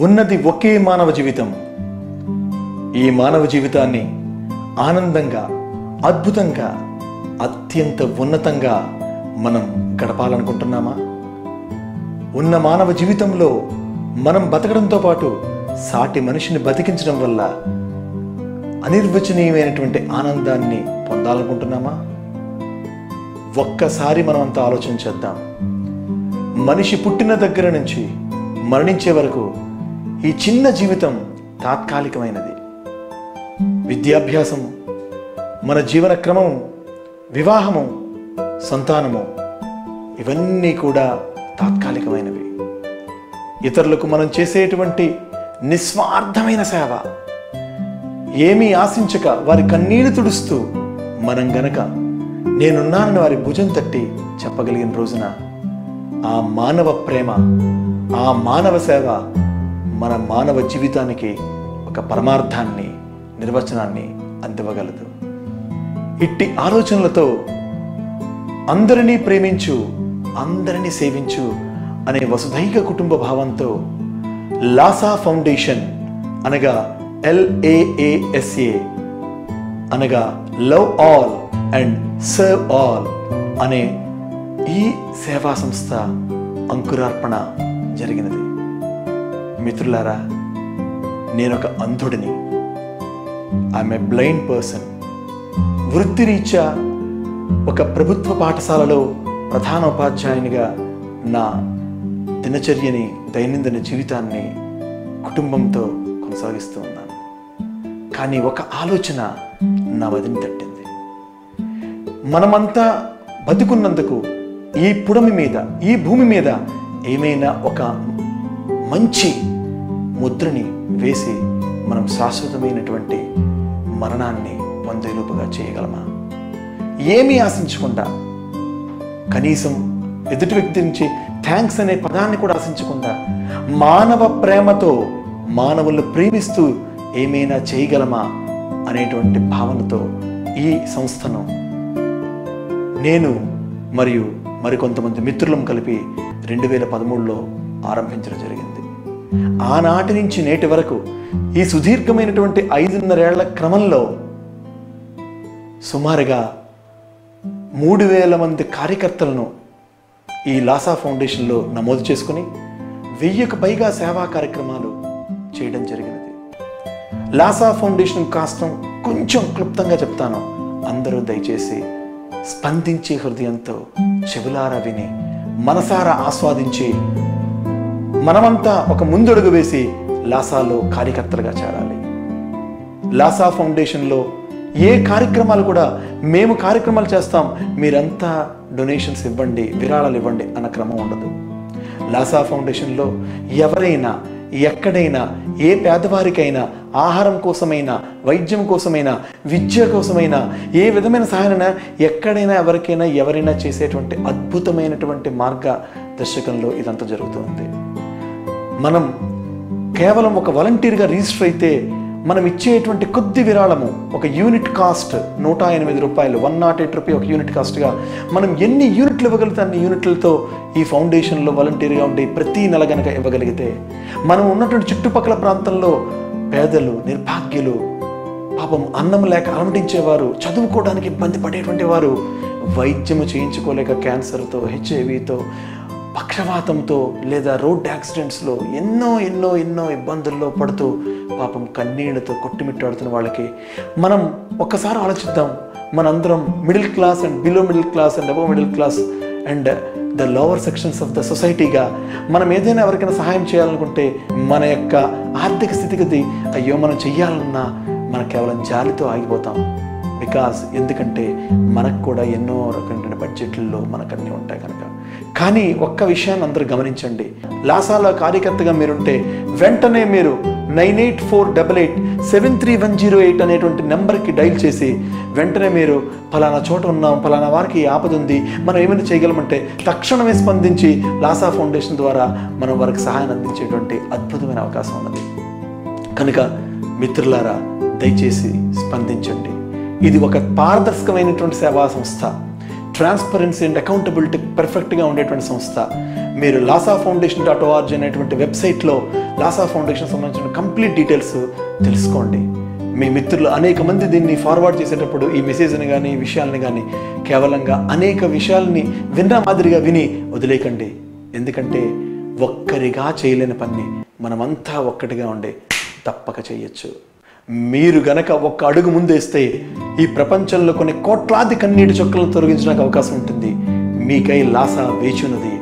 ఉన్నది ఒకే మానవ జీవితం. ఈ మానవ జీవితాన్ని ఆనందంగా అద్భుతంగా అత్యంత ఉన్నతంగా మనం గడపాలనుకుంటున్నామా? ఉన్న మానవ జీవితంలో మనం బతకడంతో పాటు సాటి మనిషిని బతికించడం వల్ల అనిర్వచనీయమైనటువంటి ఆనందాన్ని పొందాలనుకుంటున్నామా? ఒక్కసారి మనం అంతా ఆలోచన చేద్దాం. మనిషి పుట్టిన దగ్గర నుంచి మరణించే వరకు ఈ చిన్న జీవితం తాత్కాలికమైనది. విద్యాభ్యాసం మన జీవన క్రమం వివాహము సంతానము ఇవన్నీ కూడా తాత్కాలికమైనవి. ఇతరులకు మనం చేసేటువంటి నిస్వార్థమైన సేవ. ఏమీ ఆశించక వారి కన్నీళ్ళు తుడుస్తూ మనం గనక నేనున్నానని వారి భుజం తట్టి చెప్పగలిగిన రోజున ఆ మానవ ప్రేమ ఆ మానవ సేవ మన మానవ జీవితానికి ఒక పరమార్థాన్ని నిర్వచనాన్ని అందివ్వగలదు. ఇట్టి ఆలోచనలతో అందరినీ ప్రేమించు అందరినీ సేవించు అనే వసుధైక కుటుంబ భావంతో లాసా ఫౌండేషన్ అనగా ఎల్ఏఏఎస్ఏ అనగా love all and serve all అనే ఈ సేవా సంస్థ అంకురార్పణ జరిగినది. మిత్రులారా నేనొక అంధుడిని. I'm a blind person. వృత్తిరీత్యా ఒక ప్రభుత్వ పాఠశాలలో ప్రధాన ఉపాధ్యాయునిగా నా దినచర్యని దైనందిన జీవితాన్ని కుటుంబంతో కొనసాగిస్తూ ఉన్నాను. కానీ ఒక ఆలోచన నా వదిని తట్టింది. మనమంతా బతుకున్నందుకు ఈ పుడమి మీద ఈ భూమి మీద ఏమైనా ఒక మంచి ముద్రని వేసి మనం శాశ్వతమైనటువంటి మరణాన్ని పొందేలోపుగా చేయగలమా? ఏమీ ఆశించకుండా కనీసం ఎదుటి వ్యక్తి నుంచి థ్యాంక్స్ అనే పదాన్ని కూడా ఆశించకుండా మానవ ప్రేమతో మానవులను ప్రేమిస్తూ ఏమైనా చేయగలమా అనేటువంటి భావనతో ఈ సంస్థను నేను మరియు మరికొంతమంది మిత్రులం కలిపి రెండు వేల పదమూడులో ఆరంభించడం జరిగింది. ఆనాటి నుంచి నేటి వరకు ఈ సుదీర్ఘమైనటువంటి ఐదున్నరేళ్ళ క్రమంలో సుమారుగా మూడు వేల మంది కార్యకర్తలను ఈ లాసా ఫౌండేషన్లో నమోదు చేసుకుని వెయ్యికి పైగా సేవా కార్యక్రమాలు చేయడం జరిగినది. లాసా ఫౌండేషన్ కాస్తం కొంచెం క్లుప్తంగా చెప్తాను. అందరూ దయచేసి స్పందించే హృదయంతో చెవులారా విని మనసారా ఆస్వాదించి మనమంతా ఒక ముందడుగు వేసి లాసాలో కార్యకర్తలుగా చేరాలి. లాసా ఫౌండేషన్లో ఏ కార్యక్రమాలు కూడా మేము కార్యక్రమాలు చేస్తాం మీరంతా డొనేషన్స్ ఇవ్వండి విరాళాలు ఇవ్వండి అన్న క్రమం ఉండదు. లాసా ఫౌండేషన్లో ఎవరైనా ఎక్కడైనా ఏ పేదవారికైనా ఆహారం కోసమైనా వైద్యం కోసమైనా విద్య కోసమైనా ఏ విధమైన సహాయమైనా ఎక్కడైనా ఎవరికైనా ఎవరైనా చేసేటువంటి అద్భుతమైనటువంటి మార్గదర్శకంలో ఇదంతా జరుగుతుంది మనం కేవలం ఒక వాలంటీర్గా రిజిస్టర్ అయితే మనం ఇచ్చేటువంటి కొద్ది విరాళము ఒక యూనిట్ కాస్ట్ నూట ఎనిమిది రూపాయలు వన్ నాట్ ఎయిట్ రూపీ ఒక యూనిట్ కాస్ట్గా మనం ఎన్ని యూనిట్లు ఇవ్వగలిగితే అన్ని యూనిట్లతో ఈ ఫౌండేషన్లో వాలంటీర్గా ఉండి ప్రతి నెల గనక ఇవ్వగలిగితే మనం ఉన్నటువంటి చుట్టుపక్కల ప్రాంతంలో పేదలు నిర్భాగ్యులు పాపం అన్నం లేక అలమటించేవారు చదువుకోవడానికి ఇబ్బంది పడేటువంటి వారు వైద్యము చేయించుకోలేక క్యాన్సర్తో హెచ్ఐవితో పక్షవాతంతో లేదా రోడ్ యాక్సిడెంట్స్లో ఎన్నో ఎన్నో ఎన్నో ఇబ్బందుల్లో పడుతూ పాపం కన్నీళ్ళతో కొట్టుమిట్టాడుతున్న వాళ్ళకి మనం ఒక్కసారి ఆలోచిద్దాం. మనందరం middle class and below middle class and above middle class and the lower sections of the సొసైటీగా మనం ఏదైనా ఎవరికైనా సహాయం చేయాలనుకుంటే మన యొక్క ఆర్థిక స్థితిగతి అయ్యో మనం చెయ్యాలన్నా మన కేవలం జాలితో ఆగిపోతాం. బికాస్ ఎందుకంటే మనకు కూడా ఎన్నో రకమైన బడ్జెట్లలో మనకు అన్నీ ఉంటాయి కనుక. కానీ ఒక్క విషయాన్ని అందరూ గమనించండి. లాసాలో కార్యకర్తగా మీరుంటే వెంటనే మీరు nine eight four double eight seven three one zero eight అనేటువంటి నెంబర్కి డైల్ చేసి వెంటనే మీరు ఫలానా చోట ఉన్నాం ఫలానా వారికి ఆపద ఉంది మనం ఏమైనా చేయగలమంటే తక్షణమే స్పందించి లాసా ఫౌండేషన్ ద్వారా మనం వారికి సహాయం అందించేటువంటి అద్భుతమైన అవకాశం ఉన్నది. కనుక మిత్రులారా దయచేసి స్పందించండి. ఇది ఒక పారదర్శకమైనటువంటి సేవా సంస్థ. ట్రాన్స్పరెన్సీ అండ్ అకౌంటబిలిటీ పర్ఫెక్ట్గా ఉండేటువంటి సంస్థ. మీరు లాసా ఫౌండేషన్ డాట్ ఓఆర్జీ అనేటువంటి వెబ్సైట్లో లాసా ఫౌండేషన్ సంబంధించిన కంప్లీట్ డీటెయిల్స్ తెలుసుకోండి. మీ మిత్రులు అనేక మంది దీన్ని ఫార్వర్డ్ చేసేటప్పుడు ఈ మెసేజ్ని కానీ ఈ విషయాలని కానీ కేవలంగా అనేక విషయాల్ని విన్న మాదిరిగా విని వదిలేకండి ఎందుకంటే ఒక్కరిగా చేయలేని పని మనమంతా ఒక్కటిగా ఉండే తప్పక చేయొచ్చు. మీరు గనక ఒక్క అడుగు ముందేస్తే ఈ ప్రపంచంలో కొన్ని కోట్లాది కన్నీటి చుక్కలను తొలగించడానికి అవకాశం ఉంటుంది. మీకై లాసా వేచున్నది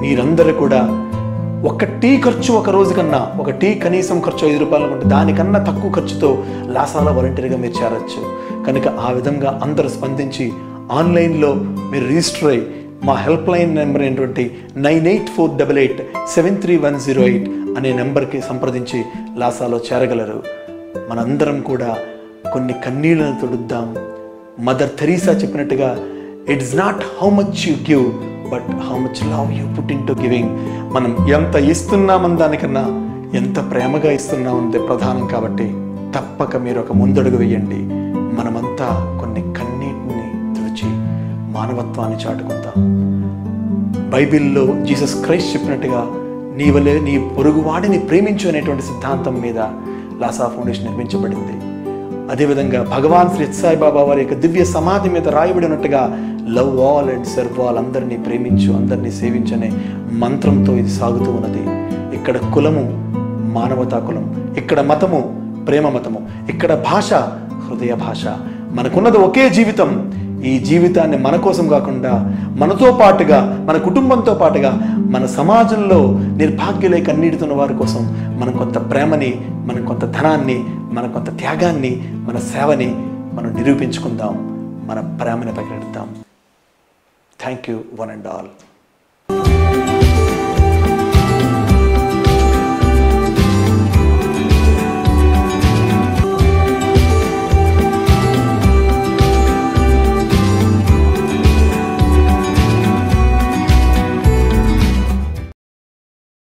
మీరందరూ కూడా ఒక టీ ఖర్చు ఒక రోజు కన్నా ఒక టీ కనీసం ఖర్చు ఐదు రూపాయలు ఉంటే దానికన్నా తక్కువ ఖర్చుతో లాసాలో వాలంటీర్గా మీరు చేరచ్చు. కనుక ఆ విధంగా అందరూ స్పందించి ఆన్లైన్లో మీరు రిజిస్టర్ అయ్యి మా హెల్ప్ లైన్ నెంబర్ ఏంటంటే nine eight four double eight seven three one zero eight అనే నెంబర్కి సంప్రదించి లాసాలో చేరగలరు. మనందరం కూడా కొన్ని కన్నీళ్ళను తొడుద్దాం. మదర్ థెరీసా చెప్పినట్టుగా it's not how much you give but how much love you put into giving మనం ఎంత ఇస్తున్నామని దానికన్నా ఎంత ప్రేమగా ఇస్తున్నామన్నది ప్రధానం కాబట్టి తప్పక మీరు ఒక ముందడుగు వేయండి. మనమంతా కొన్ని కన్నీటిని తుడిచి మానవత్వాన్ని చాటుకుందాం. బైబిల్లో జీసస్ క్రైస్ట్ చెప్పినట్టుగా నీ వలే నీ పొరుగువాడిని ప్రేమించు అనేటువంటి సిద్ధాంతం మీద లాసా ఫౌండేషన్ నిర్మించబడింది. అదేవిధంగా భగవాన్ శ్రీ సాయి బాబా వారి యొక్క దివ్య సమాధి మీద రాయబడినట్టుగా love all and serve all అందరినీ ప్రేమించు అందరినీ సేవించనే మంత్రంతో ఇది సాగుతూ ఉన్నది. ఇక్కడ కులము మానవతా కులం ఇక్కడ మతము ప్రేమ మతము ఇక్కడ భాష హృదయ భాష. మనకున్నది ఒకే జీవితం ఈ జీవితాన్ని మన కోసం కాకుండా మనతో పాటుగా మన కుటుంబంతో పాటుగా మన సమాజంలో నిర్భాగ్యులై కన్నీడుతున్న వారి కోసం మనం కొంత ప్రేమని మనం కొంత ధనాన్ని మన కొంత త్యాగాన్ని మన సేవని మనం నిరూపించుకుందాం మన ప్రేమని ప్రకటిద్దాం. Thank you one and all